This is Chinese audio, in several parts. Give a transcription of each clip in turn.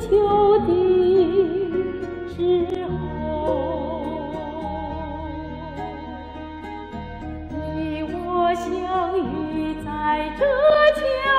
秋的时候，你我相遇在浙江。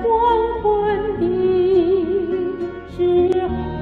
在黄昏的时候。